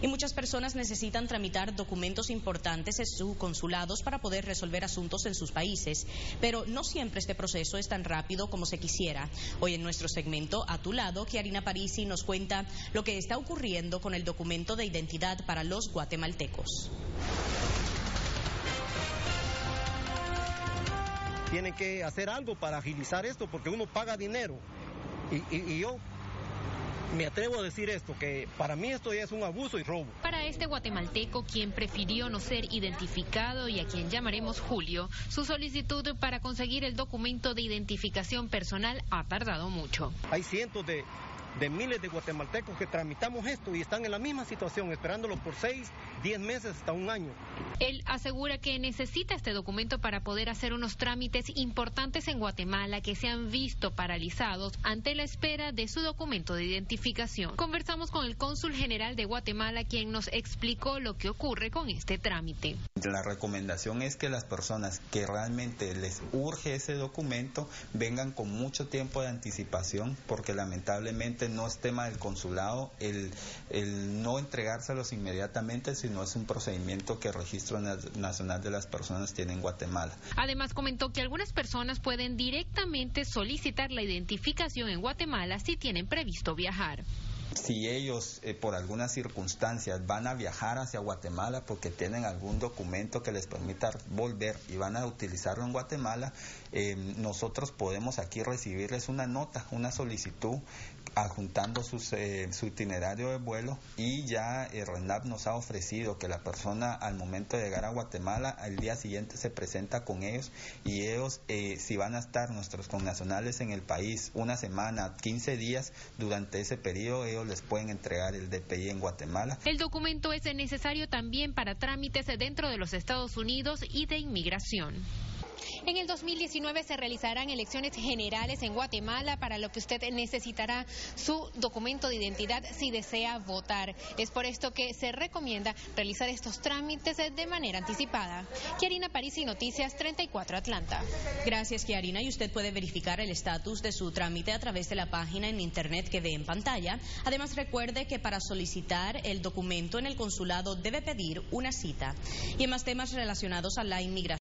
Y muchas personas necesitan tramitar documentos importantes en sus consulados para poder resolver asuntos en sus países. Pero no siempre este proceso es tan rápido como se quisiera. Hoy en nuestro segmento A tu lado, Kiarina Parisi nos cuenta lo que está ocurriendo con el documento de identidad para los guatemaltecos. Tienen que hacer algo para agilizar esto porque uno paga dinero. y yo me atrevo a decir esto, que para mí esto ya es un abuso y robo. Para este guatemalteco, quien prefirió no ser identificado y a quien llamaremos Julio, su solicitud para conseguir el documento de identificación personal ha tardado mucho. Hay cientos de de miles de guatemaltecos que tramitamos esto y están en la misma situación, esperándolo por seis, diez meses hasta un año. Él asegura que necesita este documento para poder hacer unos trámites importantes en Guatemala que se han visto paralizados ante la espera de su documento de identificación. Conversamos con el cónsul general de Guatemala, quien nos explicó lo que ocurre con este trámite. La recomendación es que las personas que realmente les urge ese documento vengan con mucho tiempo de anticipación, porque lamentablemente no es tema del consulado el, el no entregárselos inmediatamente, sino es un procedimiento que el Registro Nacional de las Personas tiene en Guatemala. Además, comentó que algunas personas pueden directamente solicitar la identificación en Guatemala si tienen previsto viajar lugar. Si ellos eh, por algunas circunstancias van a viajar hacia Guatemala porque tienen algún documento que les permita volver y van a utilizarlo en Guatemala, eh, nosotros podemos aquí recibirles una nota, una solicitud adjuntando eh, su itinerario de vuelo y ya el RENAP nos ha ofrecido que la persona al momento de llegar a Guatemala al día siguiente se presenta con ellos y ellos si van a estar nuestros connacionales en el país una semana, 15 días durante ese periodo les pueden entregar el DPI en Guatemala. El documento es necesario también para trámites dentro de los Estados Unidos y de inmigración. En el 2019 se realizarán elecciones generales en Guatemala, para lo que usted necesitará su documento de identidad si desea votar. Es por esto que se recomienda realizar estos trámites de manera anticipada. Kiarina París y Noticias 34 Atlanta. Gracias, Kiarina. Y usted puede verificar el estatus de su trámite a través de la página en internet que ve en pantalla. Además, recuerde que para solicitar el documento en el consulado debe pedir una cita. Y en más temas relacionados a la inmigración,